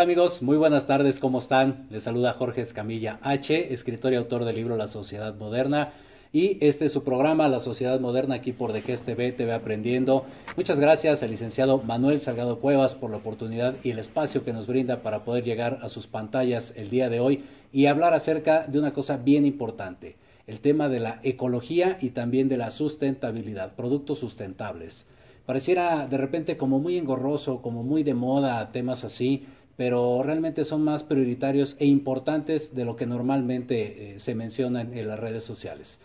amigos? Muy buenas tardes, ¿cómo están? Les saluda Jorge Escamilla H, escritor y autor del libro La Sociedad Moderna. Y este es su programa, La Sociedad Moderna, aquí por De que TV, TV Aprendiendo. Muchas gracias al licenciado Manuel Salgado Cuevas por la oportunidad y el espacio que nos brinda para poder llegar a sus pantallas el día de hoy y hablar acerca de una cosa bien importante, el tema de la ecología y también de la sustentabilidad, productos sustentables. Pareciera de repente como muy engorroso, como muy de moda temas así, pero realmente son más prioritarios e importantes de lo que normalmente eh, se menciona en las redes sociales.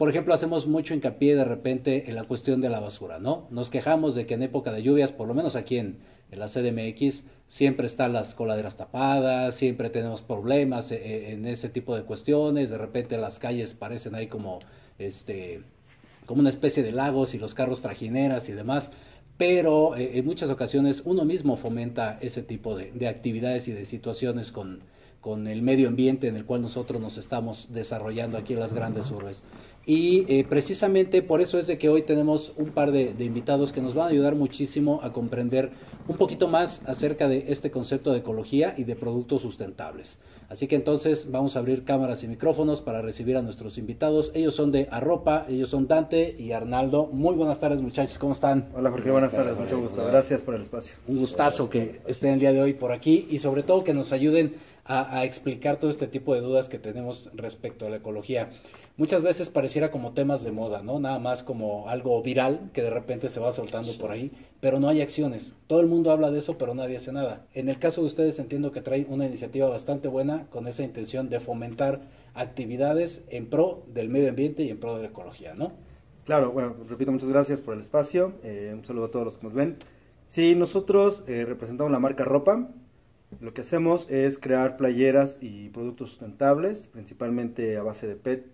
Por ejemplo, hacemos mucho hincapié de repente en la cuestión de la basura, ¿no? Nos quejamos de que en época de lluvias, por lo menos aquí en, la CDMX, siempre están las coladeras tapadas, siempre tenemos problemas eh, eh, en, ese tipo de cuestiones, de repente las calles parecen ahí como, este, como una especie de lagos y los carros trajineras y demás, pero eh, en muchas ocasiones uno mismo fomenta ese tipo de, de actividades y de situaciones con, con el medio ambiente en el cual nosotros nos estamos desarrollando aquí en las grandes urbes. Y eh, precisamente por eso es de que hoy tenemos un par de, invitados que nos van a ayudar muchísimo a comprender un poquito más acerca de este concepto de ecología y de productos sustentables. Así que entonces vamos a abrir cámaras y micrófonos para recibir a nuestros invitados. Ellos son de Arropa, ellos son Dante y Arnaldo. Muy buenas tardes muchachos, ¿cómo están? Hola Jorge, buenas tardes, mucho gusto. Gracias por el espacio. Un gustazo que estén el día de hoy por aquí y sobre todo que nos ayuden a, explicar todo este tipo de dudas que tenemos respecto a la ecología. Muchas veces pareciera como temas de moda, ¿no? Nada más como algo viral que de repente se va soltando por ahí, pero no hay acciones. Todo el mundo habla de eso, pero nadie hace nada. En el caso de ustedes entiendo que traen una iniciativa bastante buena con esa intención de fomentar actividades en pro del medio ambiente y en pro de la ecología, ¿no? Claro, bueno, repito, muchas gracias por el espacio. Eh, un saludo a todos los que nos ven. Sí, nosotros eh, representamos la marca Ropa, lo que hacemos es crear playeras y productos sustentables, principalmente a base de PET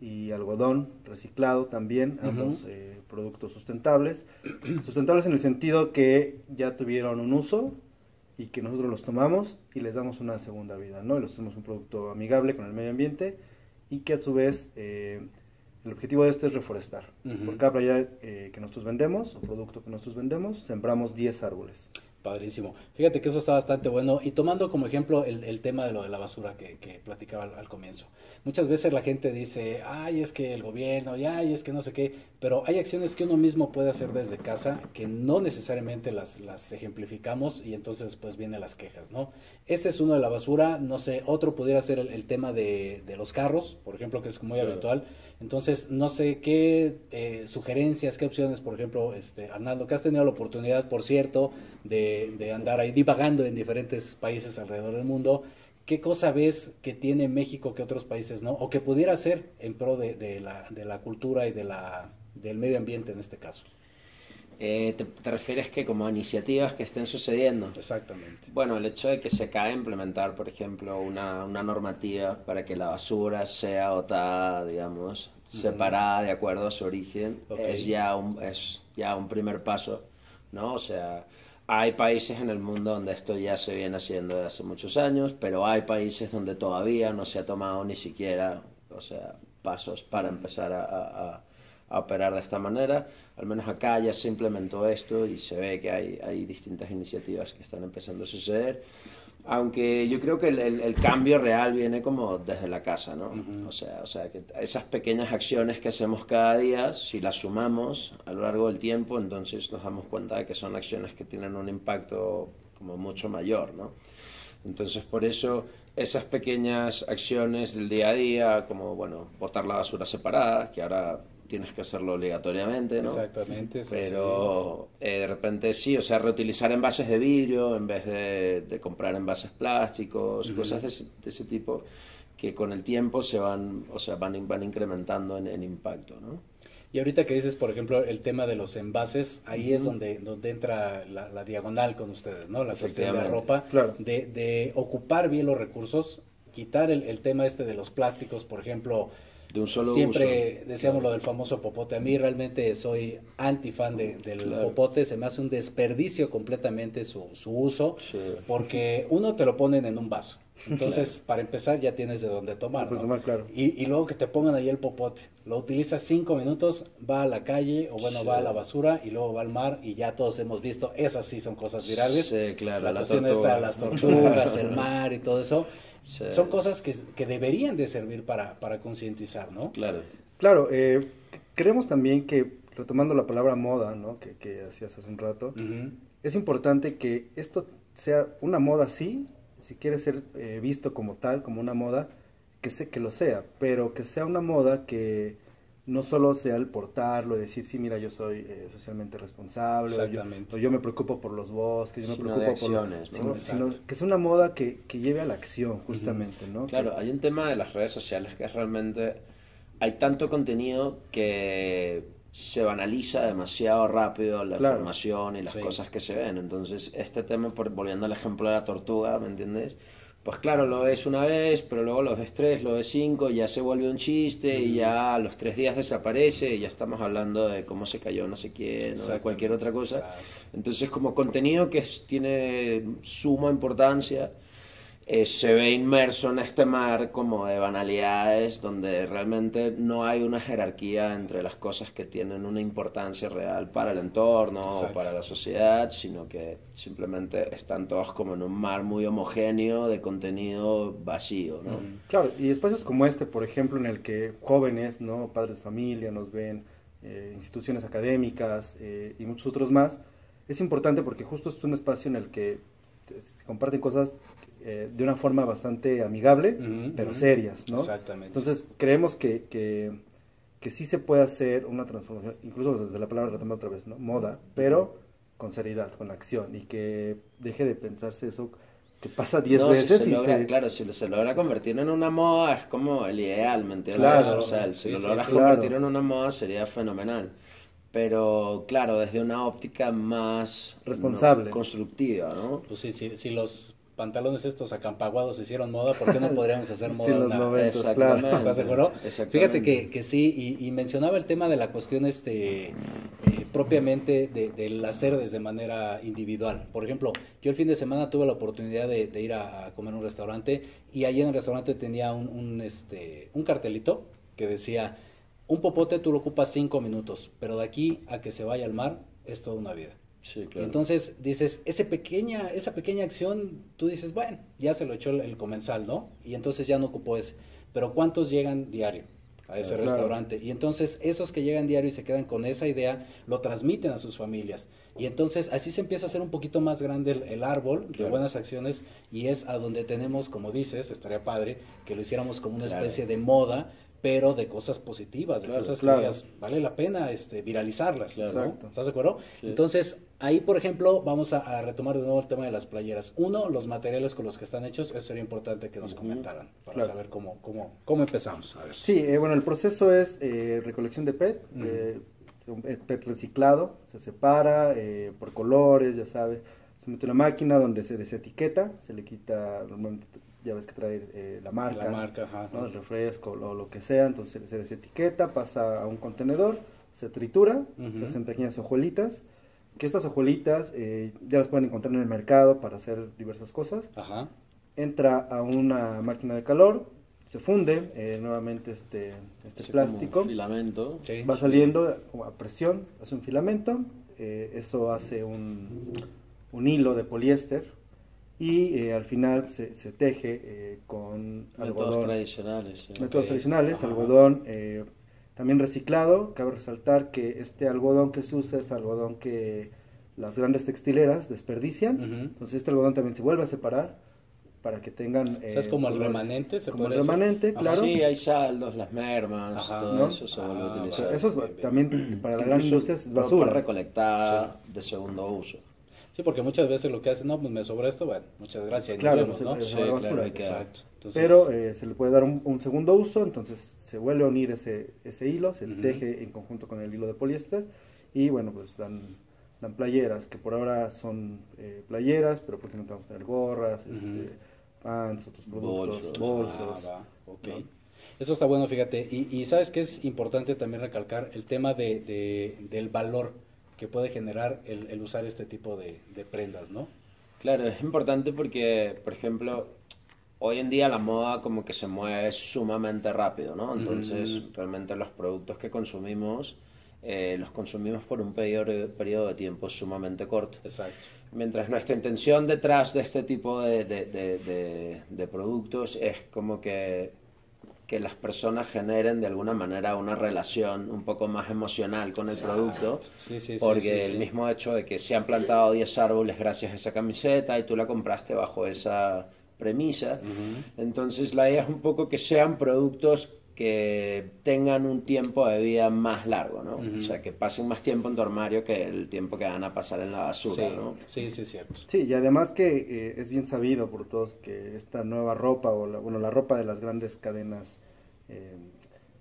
y algodón reciclado también, ambos eh, productos sustentables. Sustentables en el sentido que ya tuvieron un uso y que nosotros los tomamos y les damos una segunda vida, ¿no? Y los hacemos un producto amigable con el medio ambiente y que a su vez eh, el objetivo de esto es reforestar. Por cada playera eh, que nosotros vendemos o producto que nosotros vendemos, sembramos 10 árboles. Padrísimo. Fíjate que eso está bastante bueno. Y tomando como ejemplo el, tema de lo de la basura que, platicaba al, comienzo. Muchas veces la gente dice, ay, es que el gobierno, y ay, es que no sé qué. Pero hay acciones que uno mismo puede hacer desde casa que no necesariamente las, las ejemplificamos y entonces pues vienen las quejas, ¿no? Este es uno de la basura. No sé, otro pudiera ser el, tema de, los carros, por ejemplo, que es muy habitual. Entonces, no sé qué eh, sugerencias, qué opciones, por ejemplo, este, Arnaldo, que has tenido la oportunidad, por cierto, de, de, andar ahí divagando en diferentes países alrededor del mundo, ¿qué cosa ves que tiene México que otros países no? O que pudiera ser en pro de, la, de la cultura y de la, del medio ambiente en este caso. Eh, te, refieres que como iniciativas que estén sucediendo? Exactamente. Bueno, el hecho de que se cae implementar, por ejemplo, una, una normativa para que la basura sea botada, digamos, separada de acuerdo a su origen, es, ya un, es ya un primer paso, ¿no? O sea, hay países en el mundo donde esto ya se viene haciendo desde hace muchos años, pero hay países donde todavía no se ha tomado ni siquiera, o sea, pasos para empezar a a operar de esta manera. Al menos acá ya se implementó esto y se ve que hay, hay distintas iniciativas que están empezando a suceder. Aunque yo creo que el, el, cambio real viene como desde la casa, ¿no? o, sea, o sea, que esas pequeñas acciones que hacemos cada día, si las sumamos a lo largo del tiempo, entonces nos damos cuenta de que son acciones que tienen un impacto como mucho mayor, ¿no? Entonces, por eso esas pequeñas acciones del día a día, como, bueno, botar la basura separada, que ahora tienes que hacerlo obligatoriamente, ¿no? Exactamente. Pero eh, de repente sí, o sea, reutilizar envases de vidrio en vez de, comprar envases plásticos, cosas de ese, tipo que con el tiempo se van, o sea, van, van incrementando en, impacto, ¿no? Y ahorita que dices, por ejemplo, el tema de los envases, ahí es donde, donde entra la, diagonal con ustedes, ¿no? La cuestión de la ropa, de, de, ocupar bien los recursos, quitar el, el tema este de los plásticos, por ejemplo, de un solo Siempre decíamos lo del famoso popote. A mí realmente soy antifan de, del popote. Se me hace un desperdicio completamente su, su uso. Porque uno te lo ponen en un vaso. Entonces, para empezar, ya tienes de dónde tomar. Pues ¿no? tomar, claro. Y, y, luego que te pongan ahí el popote. Lo utilizas cinco minutos, va a la calle o bueno, Sí. va a la basura y luego va al mar y ya todos hemos visto. Esas sí son cosas virales. Sí, claro, La, la cuestión tortuga. esta, las tortugas, el mar y todo eso. Sí. Son cosas que, que deberían de servir para, para concientizar, ¿no? Claro. Claro, eh, creemos también que, retomando la palabra moda, ¿no? que, que hacías hace un rato, es importante que esto sea una moda, sí, si quiere ser eh, visto como tal, como una moda, que, se, que lo sea, pero que sea una moda que no solo sea el portarlo, decir, sí, mira, yo soy eh, socialmente responsable, o yo, Exactamente. o yo me preocupo por los bosques, yo me Sino preocupo de por... lo- acciones, ¿no? sino, que sea una moda que, que lleve a la acción, justamente, ¿no? Claro, Que- hay un tema de las redes sociales que es realmente hay tanto contenido que se banaliza demasiado rápido la Claro. información y las Sí. cosas que se ven. Entonces, este tema, por, volviendo al ejemplo de la tortuga, ¿me entiendes? Pues claro, lo ves una vez, pero luego lo ves tres, lo ves cinco, ya se vuelve un chiste y ya a los tres días desaparece y ya estamos hablando de cómo se cayó no sé quién o de cualquier otra cosa. Exacto. Entonces, como contenido que es- tiene suma importancia, eh, se ve inmerso en este mar como de banalidades donde realmente no hay una jerarquía entre las cosas que tienen una importancia real para el entorno Exacto. o para la sociedad, sino que simplemente están todos como en un mar muy homogéneo de contenido vacío. Claro, y espacios como este, por ejemplo, en el que jóvenes, ¿no? padres de familia nos ven, eh, instituciones académicas eh, y muchos otros más, es importante porque justo es un espacio en el que se comparten cosas eh, de una forma bastante amigable, Ujú, pero ujú. serias, ¿no? Exactamente. Entonces, creemos que, que, que sí se puede hacer una transformación, incluso desde la palabra retomar otra vez, ¿no? Moda, pero con seriedad, con acción, y que deje de pensarse eso que pasa 10 No, si veces se y logra- se... Claro, si se logra convertir en una moda es como el ideal, ¿me entiendes? Claro. o sea, si Sí, lo logras sí. convertir Claro. en una moda sería fenomenal. Pero claro, desde una óptica más Responsable. no, constructiva, ¿no? Pues sí, sí, si los pantalones estos acampaguados se hicieron moda, ¿por qué no podríamos hacer moda? Sí, los una- noventas, Exactamente. claro. ¿Estás de acuerdo? Exactamente. Fíjate que, que sí, y, y mencionaba el tema de la cuestión este eh, propiamente de- del hacer desde manera individual. Por ejemplo, yo el fin de semana tuve la oportunidad de, de ir a, a comer a un restaurante y allí en el restaurante tenía un, un, este, un cartelito que decía, un popote tú lo ocupas cinco minutos, pero de aquí a que se vaya al mar es toda una vida. Sí, claro. entonces dices, ese pequeña, esa pequeña acción, tú dices, bueno, ya se lo echó el, el comensal, ¿no? Y entonces ya no ocupó ese. Pero ¿cuántos llegan diario a ese Claro. restaurante? Y entonces esos que llegan diario y se quedan con esa idea, lo transmiten a sus familias. Y entonces así se empieza a hacer un poquito más grande el, el árbol de Claro. buenas acciones y es a donde tenemos, como dices, estaría padre que lo hiciéramos como una Claro. especie de moda, pero de cosas positivas, de Claro, cosas claro. que digas, vale la pena este, viralizarlas, Claro. ¿no? Exacto. ¿Estás de acuerdo? Sí. Entonces, ahí, por ejemplo, vamos a, a retomar de nuevo el tema de las playeras. Uno, los materiales con los que están hechos, eso sería importante que nos comentaran para Claro. saber cómo, cómo, cómo empezamos. A ver. Sí, eh, bueno, el proceso es eh, recolección de PET, eh, PET reciclado, se separa eh, por colores, ya sabes, se mete una máquina donde se desetiqueta, se le quita, normalmente ya ves que trae eh, la marca, La marca, ajá. ¿no? el refresco o lo que sea, entonces se desetiqueta, pasa a un contenedor, se tritura, se hacen pequeñas hojuelitas, que estas hojuelitas eh, ya las pueden encontrar en el mercado para hacer diversas cosas, Ajá. entra a una máquina de calor, se funde eh, nuevamente este, este plástico, un filamento. Sí. va saliendo a presión, hace un filamento, eh, eso hace un, un hilo de poliéster y eh, al final se, se teje eh, con Métodos algodón, tradicionales. métodos tradicionales, Ajá. algodón eh, también reciclado, cabe resaltar que este algodón que se usa es algodón que las grandes textileras desperdician, Ujú. entonces este algodón también se vuelve a separar para que tengan... O sea, es eh, como el remanente, se Como el decir? remanente, claro. Sí, hay saldos, las mermas, Ajá. todo ¿No? eso se vuelve Ah, a sea, utilizar. eso es también para la gran industria es basura. recolectada de segundo uso. Sí, porque muchas veces lo que hacen, no, pues me sobra esto, bueno, muchas gracias, y nos Claro, vemos, pues, ¿no? es Sí, claro, basura. hay que- Exacto. Entonces, Pero eh, se le puede dar un, un segundo uso, entonces se vuelve a unir ese, ese hilo, se Ujú. teje en conjunto con el hilo de poliéster y bueno, pues dan, dan playeras, que por ahora son eh, playeras, pero próximamente vamos a tener gorras, Ujú. este, pants, otros productos, Bolsos. bolsos. Ah. ¿no? Eso está bueno, fíjate. Y, y sabes que es importante también recalcar el tema de, de- del valor que puede generar el, el usar este tipo de, de prendas, ¿no? Claro, es importante porque, por ejemplo, hoy en día la moda como que se mueve sumamente rápido, ¿no? Entonces, realmente los productos que consumimos eh, los consumimos por un periodo, periodo de tiempo sumamente corto. Exacto. Mientras nuestra intención detrás de este tipo de, de, de, productos es como que, que las personas generen de alguna manera una relación un poco más emocional con el producto, sí, sí, porque el mismo hecho de que se han plantado 10 árboles gracias a esa camiseta y tú la compraste bajo esa premisa, entonces la idea es un poco que sean productos que tengan un tiempo de vida más largo, ¿no? O sea, que pasen más tiempo en tu armario que el tiempo que van a pasar en la basura, sí, ¿no? Sí, sí, es cierto. Sí, y además que eh, es bien sabido por todos que esta nueva ropa, o la, bueno, la ropa de las grandes cadenas eh,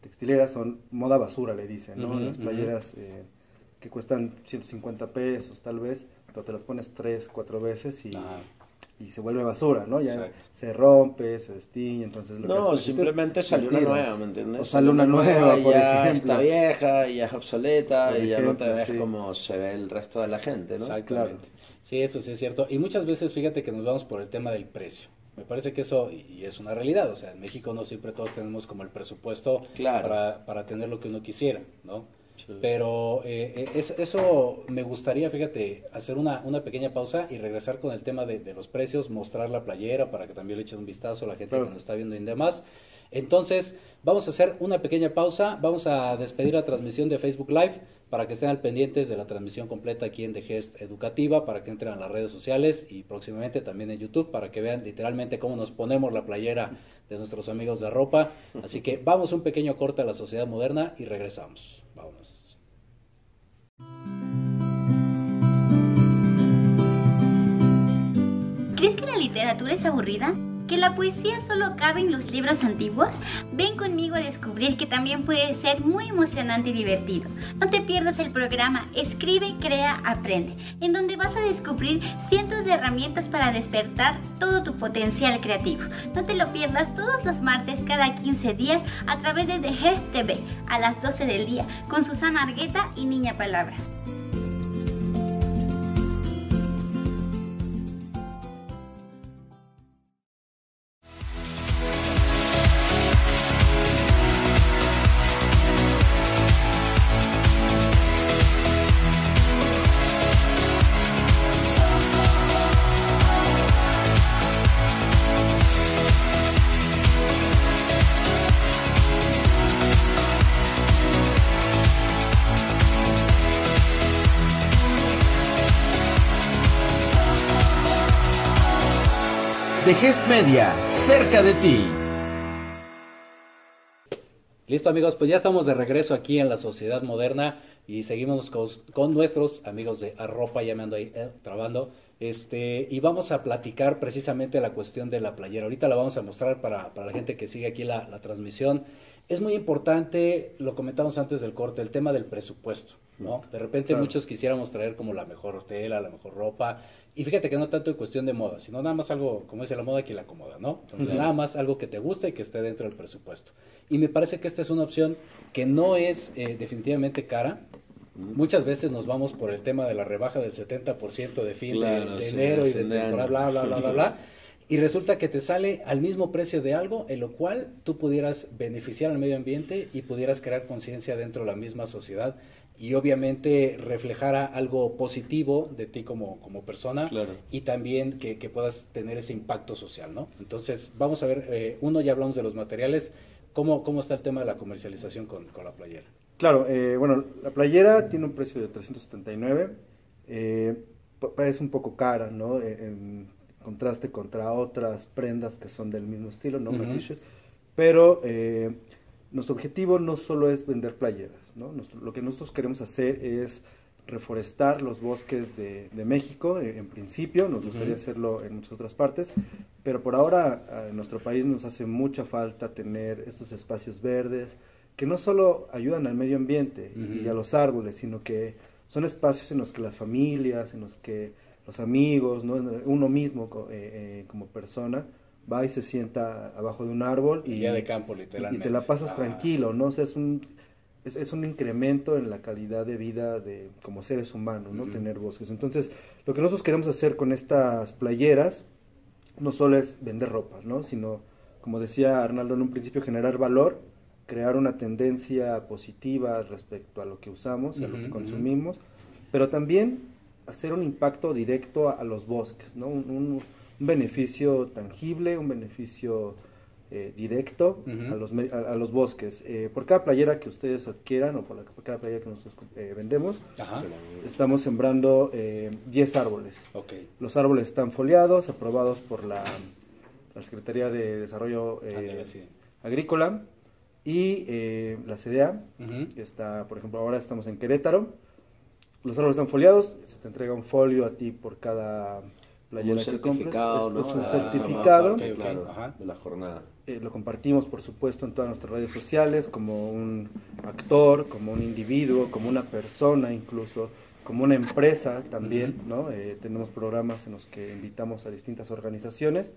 textileras son moda basura, le dicen, ¿no? las playeras eh, que cuestan 150 pesos tal vez, pero te las pones tres, cuatro veces y y se vuelve basura, ¿no? Ya se rompe, se destiñe, entonces lo No, simplemente salió una nueva, ¿me entiendes? O sale una, nueva, y ya está vieja, y ya es obsoleta, y ya no te ves como se ve el resto de la gente, ¿no? Exactamente. Sí, eso sí es cierto. Y muchas veces, fíjate que nos vamos por el tema del precio. Me parece que eso, y es una realidad, o sea, en México no siempre todos tenemos como el presupuesto para, para tener lo que uno quisiera, ¿no? Pero eh, eh eso, me gustaría, fíjate, hacer una, una, pequeña pausa y regresar con el tema de, los precios, mostrar la playera para que también le echen un vistazo a la gente que nos está viendo y demás. Entonces, vamos a hacer una pequeña pausa, vamos a despedir la transmisión de Facebook Live para que estén al pendientes de la transmisión completa aquí en The Gest Educativa, para que entren a las redes sociales y próximamente también en YouTube para que vean literalmente cómo nos ponemos la playera de nuestros amigos de ropa. Así que vamos un pequeño corte a la sociedad moderna y regresamos. Literatura es aburrida? ¿Que la poesía solo cabe en los libros antiguos? Ven conmigo a descubrir que también puede ser muy emocionante y divertido. No te pierdas el programa Escribe, Crea, Aprende, en donde vas a descubrir cientos de herramientas para despertar todo tu potencial creativo. No te lo pierdas todos los martes cada 15 días a través de The Gest TV a las 12 del día con Susana Argueta y Niña Palabra. Gest Media, cerca de ti. Listo amigos, pues ya estamos de regreso aquí en la sociedad moderna y seguimos con, nuestros amigos de Arropa, ya me ando ahí eh, trabando. Este, y vamos a platicar precisamente la cuestión de la playera. Ahorita la vamos a mostrar para, para la gente que sigue aquí la, la transmisión. Es muy importante, lo comentamos antes del corte, el tema del presupuesto. ¿no? De repente muchos quisiéramos traer como la mejor tela, la mejor ropa, y fíjate que no tanto en cuestión de moda, sino nada más algo, como dice la moda, que la acomoda, ¿no? Entonces, nada más algo que te guste y que esté dentro del presupuesto. Y me parece que esta es una opción que no es eh, definitivamente cara. Muchas veces nos vamos por el tema de la rebaja del 70% de fin de, enero y de temporada, bla, bla, bla, bla, bla. Y resulta que te sale al mismo precio de algo en lo cual tú pudieras beneficiar al medio ambiente y pudieras crear conciencia dentro de la misma sociedad y obviamente reflejara algo positivo de ti como, como persona y también que, puedas tener ese impacto social, ¿no? Entonces, vamos a ver, eh, uno, ya hablamos de los materiales, ¿cómo, cómo está el tema de la comercialización con, la playera? Claro, eh, bueno, la playera tiene un precio de 379, eh, parece un poco cara, ¿no? En contraste contra otras prendas que son del mismo estilo, ¿no? Pero nuestro objetivo no solo es vender playeras, ¿no? lo que nosotros queremos hacer es reforestar los bosques de, México, eh, en, principio, nos gustaría hacerlo en muchas otras partes, pero por ahora en nuestro país nos hace mucha falta tener estos espacios verdes que no solo ayudan al medio ambiente y a los árboles, sino que son espacios en los que las familias, en los que los amigos, ¿no? uno mismo eh, eh, como persona, va y se sienta abajo de un árbol y, de campo, literalmente. y te la pasas ah. tranquilo, ¿no? O sea, es un, es, un incremento en la calidad de vida de como seres humanos, ¿no? Tener bosques. Entonces, lo que nosotros queremos hacer con estas playeras no solo es vender ropa, ¿no? Sino, como decía Arnaldo en un principio, generar valor, crear una tendencia positiva respecto a lo que usamos, a lo que consumimos, pero también hacer un impacto directo a, los bosques, ¿no? Un, beneficio tangible, un beneficio eh, directo a, los, a, los bosques. Eh, por cada playera que ustedes adquieran o por, cada playera que nosotros eh, vendemos, estamos sembrando 10 árboles. Okay. Los árboles están foliados, aprobados por la, la Secretaría de Desarrollo Agrícola y la CDA, que está, por ejemplo, ahora estamos en Querétaro los árboles están foliados, se te entrega un folio a ti por cada playera que compres. Es, ¿no? un ah, certificado de la jornada. Eh, lo compartimos, por supuesto, en todas nuestras redes sociales, como un actor, como un individuo, como una persona incluso, como una empresa también, ¿no? Eh, tenemos programas en los que invitamos a distintas organizaciones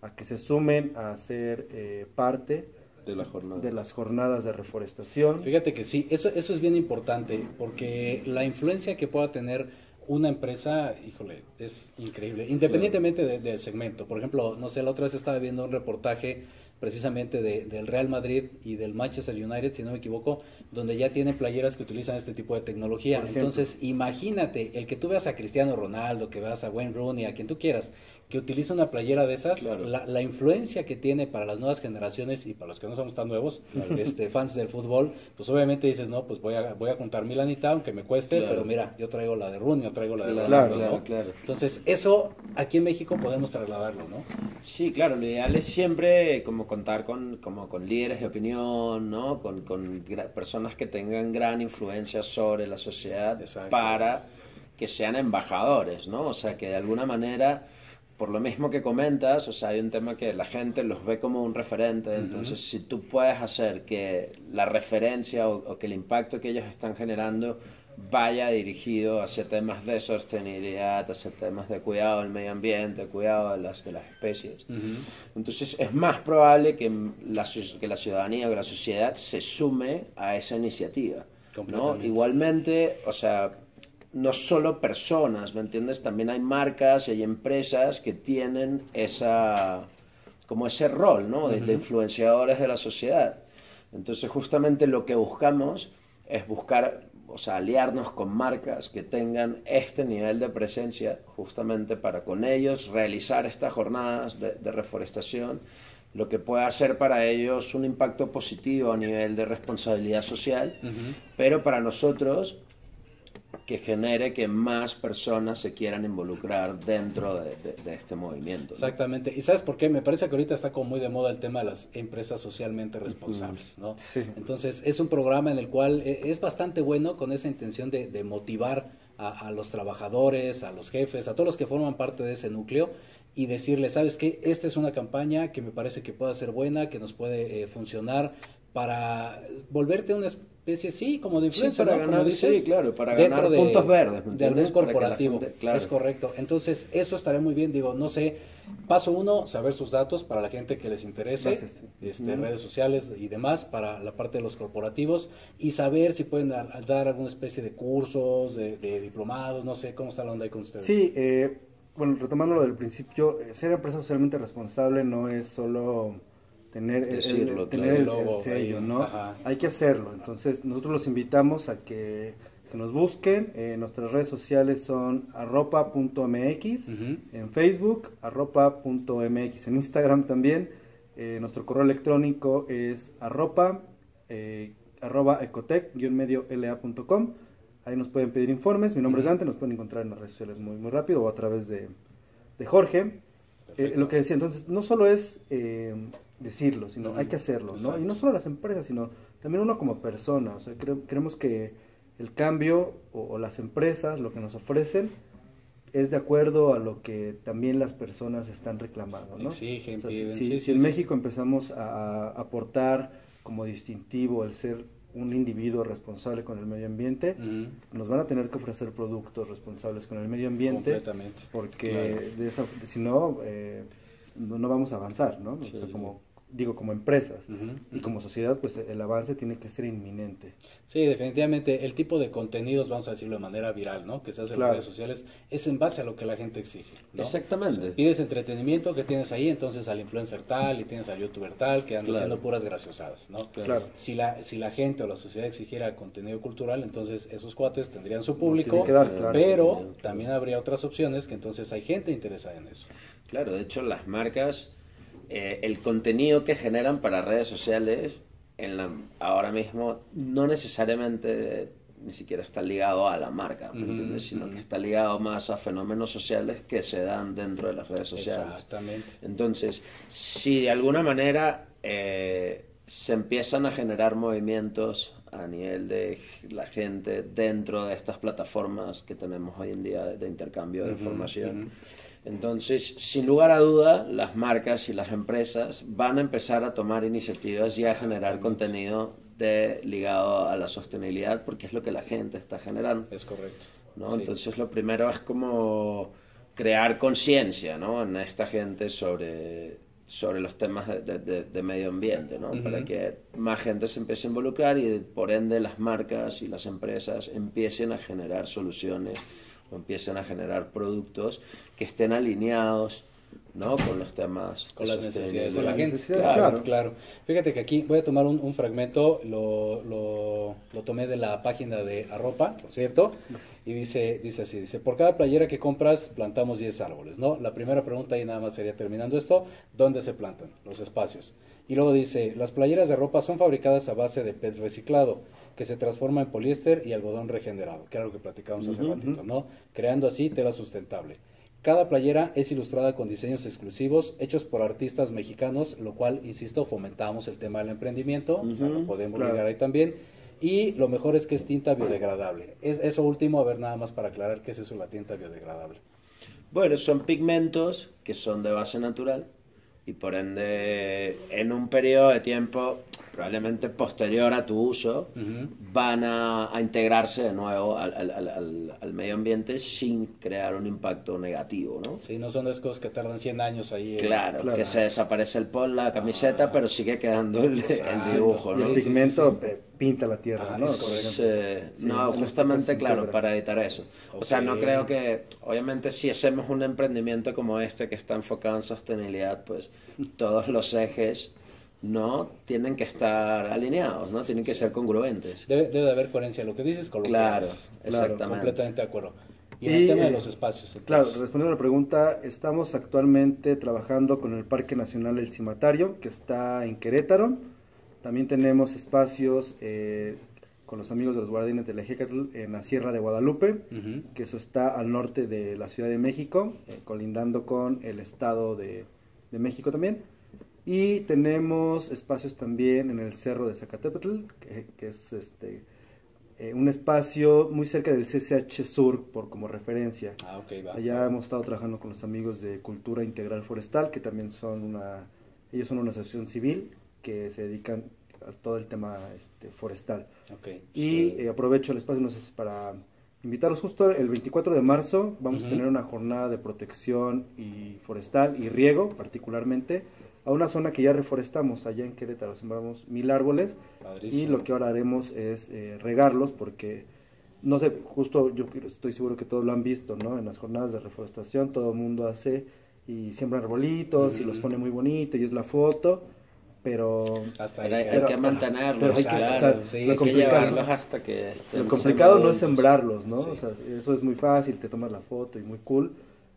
a que se sumen a ser eh, parte de, la jornada. de las jornadas de reforestación. Fíjate que sí, eso, eso es bien importante, porque la influencia que pueda tener una empresa, híjole, es increíble, independientemente del segmento. Por ejemplo, no sé, la otra vez estaba viendo un reportaje precisamente del Real Madrid y del Manchester United, si no me equivoco, donde ya tienen playeras que utilizan este tipo de tecnología. Entonces, imagínate, el que tú veas a Cristiano Ronaldo, que veas a Wayne Rooney, a quien tú quieras, que utiliza una playera de esas, la, influencia que tiene para las nuevas generaciones y para los que no somos tan nuevos, este, fans del fútbol, pues obviamente dices, no, pues voy a, voy a juntar mi lanita, aunque me cueste, pero mira, yo traigo la de Rooney, yo traigo la de claro, Entonces, eso aquí en México podemos trasladarlo, ¿no? Sí, claro, lo ideal es siempre como contar con, como con líderes de opinión, ¿no? Con, con personas que tengan gran influencia sobre la sociedad para que sean embajadores, ¿no? O sea, que de alguna manera por lo mismo que comentas, o sea, hay un tema que la gente los ve como un referente, entonces si tú puedes hacer que la referencia o, que el impacto que ellos están generando vaya dirigido hacia temas de sostenibilidad, hacia temas de cuidado del medio ambiente, cuidado de las, de las especies. Entonces es más probable que la, que la ciudadanía o que la sociedad se sume a esa iniciativa. ¿no? Igualmente, o sea, no solo personas, ¿me entiendes? También hay marcas y hay empresas que tienen esa, como ese rol, ¿no? De, influenciadores de la sociedad. Entonces, justamente lo que buscamos es buscar, o sea, aliarnos con marcas que tengan este nivel de presencia, justamente para con ellos realizar estas jornadas de, reforestación, lo que pueda hacer para ellos un impacto positivo a nivel de responsabilidad social, pero para nosotros que genere que más personas se quieran involucrar dentro de, este movimiento. Exactamente. ¿Y sabes por qué? Me parece que ahorita está como muy de moda el tema de las empresas socialmente responsables, ¿no? Entonces, es un programa en el cual eh, es bastante bueno con esa intención de, motivar a, los trabajadores, a los jefes, a todos los que forman parte de ese núcleo y decirles, ¿sabes qué? Esta es una campaña que me parece que puede ser buena, que nos puede eh, funcionar para volverte una especie, sí, como de influencia, para ganar, sí, claro, para ganar puntos verdes. De algún corporativo, es correcto. Entonces, eso estaría muy bien, digo, no sé, paso uno, saber sus datos para la gente que les interese, este, redes sociales y demás, para la parte de los corporativos, y saber si pueden dar, alguna especie de cursos, de, diplomados, no sé, cómo está la onda ahí con ustedes. Sí, eh, bueno, retomando lo del principio, eh, ser empresa socialmente responsable no es solo tener, el, tener el, sello, ¿no? Hay que hacerlo. Entonces, nosotros los invitamos a que, nos busquen. Eh, nuestras redes sociales son arropa.mx en Facebook, arropa.mx en Instagram también. Eh, nuestro correo electrónico es arropa, eh, arroba ecotec-medio la.com. Ahí nos pueden pedir informes. Mi nombre es Dante, nos pueden encontrar en las redes sociales muy, muy rápido o a través de, de Jorge. lo que decía, entonces, no solo es decirlo, sino hay que hacerlo, ¿no? Y no solo las empresas, sino también uno como persona. O sea, creemos que el cambio o, las empresas, lo que nos ofrecen, es de acuerdo a lo que también las personas están reclamando, ¿no? si, en México empezamos a, aportar como distintivo el ser un individuo responsable con el medio ambiente, nos van a tener que ofrecer productos responsables con el medio ambiente, porque de esa, si no, eh, no, vamos a avanzar, ¿no? O sea, como digo, como empresas. Y como sociedad, pues el avance tiene que ser inminente. Sí, definitivamente el tipo de contenidos, vamos a decirlo de manera viral, ¿no? Que se hace en las redes sociales, es en base a lo que la gente exige. Exactamente. pides entretenimiento que tienes ahí, entonces al influencer tal y tienes al youtuber tal, que andan haciendo puras graciosadas, ¿no? Claro. Si la, si la gente o la sociedad exigiera contenido cultural, entonces esos cuates tendrían su público, pero también habría otras opciones que entonces hay gente interesada en eso. Claro, de hecho las marcas eh, el contenido que generan para redes sociales en la, ahora mismo no necesariamente ni siquiera está ligado a la marca, sino que está ligado más a fenómenos sociales que se dan dentro de las redes sociales. Exactamente. Entonces, si de alguna manera eh, se empiezan a generar movimientos a nivel de la gente dentro de estas plataformas que tenemos hoy en día de intercambio de información, entonces, sin lugar a duda, las marcas y las empresas van a empezar a tomar iniciativas y a generar contenido de, ligado a la sostenibilidad porque es lo que la gente está generando. Es correcto. ¿no? Entonces, lo primero es como crear conciencia ¿no? en esta gente sobre, sobre los temas de, medio ambiente, ¿no? para que más gente se empiece a involucrar y por ende las marcas y las empresas empiecen a generar soluciones empiecen a generar productos que estén alineados ¿no? con los temas con las necesidades de la gente. claro, claro, fíjate que aquí voy a tomar un, fragmento lo, lo, lo, tomé de la página de Arropa cierto y dice dice así dice por cada playera que compras plantamos 10 árboles no la primera pregunta y nada más sería terminando esto dónde se plantan los espacios y luego dice las playeras de ropa son fabricadas a base de PET reciclado que se transforma en poliéster y algodón regenerado, que era lo que platicábamos hace ratito, ¿no? Creando así tela sustentable. Cada playera es ilustrada con diseños exclusivos hechos por artistas mexicanos, lo cual, insisto, fomentamos el tema del emprendimiento, lo podemos llegar ahí también. Y lo mejor es que es tinta biodegradable. Es eso último, a ver nada más para aclarar qué es eso la tinta biodegradable. Bueno, son pigmentos que son de base natural y por ende en un periodo de tiempo probablemente posterior a tu uso, van a, integrarse de nuevo al, al, al, medio ambiente sin crear un impacto negativo, ¿no? Sí, no son esas cosas que tardan 100 años ahí. Claro, que se desaparece el pol, la camiseta, pero sigue quedando el, dibujo, ¿no? el pigmento pinta la tierra, ah, ¿no? no, justamente, claro, para evitar eso. O sea, no creo que, obviamente, si hacemos un emprendimiento como este que está enfocado en sostenibilidad, pues todos los ejes no tienen que estar alineados, ¿no? Tienen que ser congruentes. Debe, debe haber coherencia lo que dices con lo claro, que exactamente. completamente de acuerdo. Y, en el tema de los espacios. Claro, respondiendo a la pregunta, estamos actualmente trabajando con el Parque Nacional El Cimatario, que está en Querétaro. También tenemos espacios eh, con los amigos de los guardianes del Ejecatl en la Sierra de Guadalupe, que eso está al norte de la Ciudad de México, eh, colindando con el Estado de, de México también. Y tenemos espacios también en el Cerro de Zacatepetl, que, es este eh, un espacio muy cerca del CCH Sur, por como referencia. Ah, Allá hemos estado trabajando con los amigos de Cultura Integral Forestal, que también son una, ellos son una asociación civil que se dedican a todo el tema este, forestal. Y eh, aprovecho el espacio para invitarlos. Justo el 24 de marzo, vamos a tener una jornada de protección y forestal y riego particularmente a una zona que ya reforestamos allá en Querétaro, sembramos mil árboles y lo que ahora haremos es eh, regarlos porque, no sé, justo yo estoy seguro que todos lo han visto, ¿no? En las jornadas de reforestación todo el mundo hace y siembra arbolitos y los pone muy bonito y es la foto, pero hasta hay, que mantenerlos, lo complicado, hasta que lo complicado no es sembrarlos, ¿no? O sea, eso es muy fácil, te tomas la foto y muy cool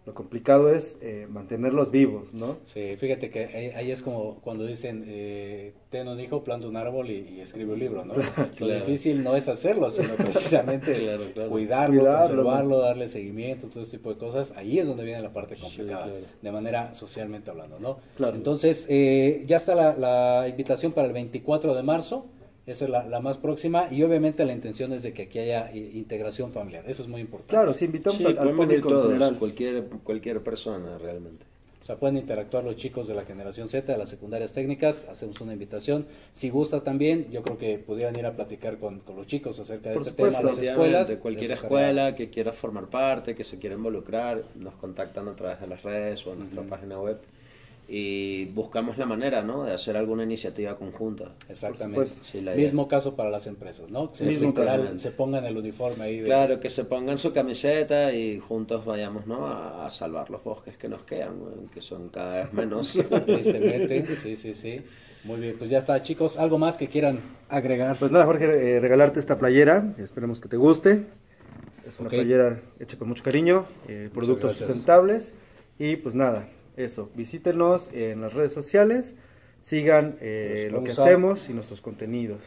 lo complicado es eh, mantenerlos vivos, ¿no? Sí, fíjate que ahí, es como cuando dicen, eh, ten un hijo, planta un árbol y, escribe un libro, ¿no? Lo difícil no es hacerlo, sino precisamente cuidarlo, conservarlo, darle seguimiento, todo ese tipo de cosas. Ahí es donde viene la parte complicada, de manera socialmente hablando, ¿no? Entonces, eh, ya está la, la invitación para el 24 de marzo. Esa es la, más próxima y obviamente la intención es de que aquí haya eh, integración familiar. Eso es muy importante. Claro, si invitamos al, público todos, cualquier, cualquier persona realmente. O sea, pueden interactuar los chicos de la generación Z, de las secundarias técnicas, hacemos una invitación. Si gusta también, yo creo que pudieran ir a platicar con, los chicos acerca de este tema, las escuelas. De cualquier escuela que quiera formar parte, que se quiera involucrar, nos contactan a través de las redes o en nuestra página web y buscamos la manera, ¿no? De hacer alguna iniciativa conjunta. Exactamente. Mismo caso para las empresas, ¿no? Se, Mismo se pongan el uniforme ahí. Claro, que se pongan su camiseta y juntos vayamos, ¿no? A, salvar los bosques que nos quedan, que son cada vez menos. Tristemente, sí, sí, sí. Muy bien, pues ya está, chicos. ¿Algo más que quieran agregar? Pues nada, Jorge, eh, regalarte esta playera. Esperemos que te guste. Es una playera hecha con mucho cariño, eh, productos sustentables. Y pues nada, eso, visítenos en las redes sociales, sigan eh, lo que hacemos y nuestros contenidos.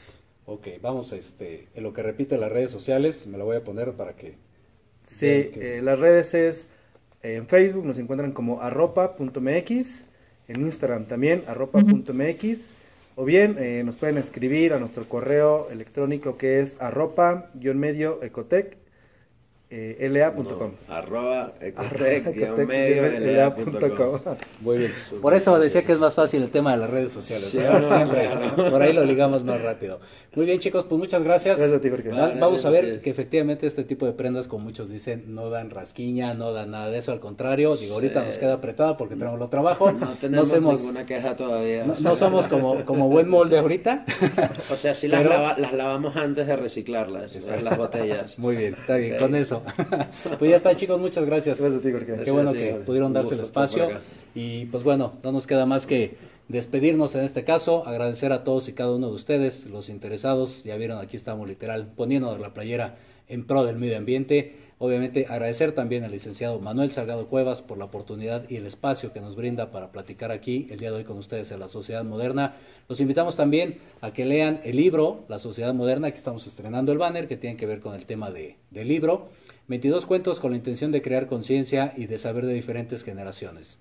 Ok, vamos este, en lo que repite las redes sociales, me lo voy a poner para que... Sí, eh, las redes es, en Facebook nos encuentran como arropa.mx, en Instagram también, arropa.mx, o bien eh, nos pueden escribir a nuestro correo electrónico que es arropa-medio ecotec eh, la.com. arroba ecotec-medio Muy bien. Por eso decía que es más fácil el tema de las redes sociales. por ahí lo ligamos más rápido. Muy bien, chicos, pues muchas gracias. Vamos a ver que efectivamente este tipo de prendas, como muchos dicen, no dan rasquiña, no dan nada de eso. Al contrario, digo, ahorita nos queda apretada porque tenemos lo trabajo. No tenemos ninguna queja todavía. No, somos como, como buen molde ahorita. o sea, sí las, las lavamos antes de reciclarlas, las botellas. Muy bien, está bien, con eso. pues ya está, chicos, muchas gracias. Gracias a ti, Qué bueno que pudieron darse el espacio. Y pues bueno, no nos queda más que despedirnos en este caso, agradecer a todos y cada uno de ustedes, los interesados, ya vieron aquí estamos literal poniendo la playera en pro del medio ambiente. Obviamente agradecer también al licenciado Manuel Salgado Cuevas por la oportunidad y el espacio que nos brinda para platicar aquí el día de hoy con ustedes en la Sociedad Moderna. Los invitamos también a que lean el libro La Sociedad Moderna, que estamos estrenando el banner, que tiene que ver con el tema de, del libro. 22 cuentos con la intención de crear conciencia y de saber de diferentes generaciones.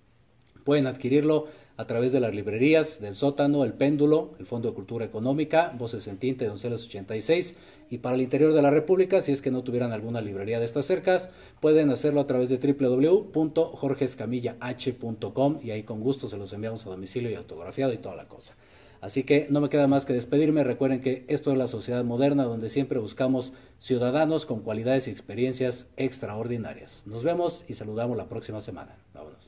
Pueden adquirirlo a través de las librerías del sótano, el péndulo, el Fondo de Cultura Económica, Voces en Tinte, Donceles 86 y para el interior de la República, si es que no tuvieran alguna librería de estas cercas, pueden hacerlo a través de www.jorgescamillah.com y ahí con gusto se los enviamos a domicilio y autografiado y toda la cosa. Así que no me queda más que despedirme. Recuerden que esto es la sociedad moderna donde siempre buscamos ciudadanos con cualidades y experiencias extraordinarias. Nos vemos y saludamos la próxima semana. Vámonos.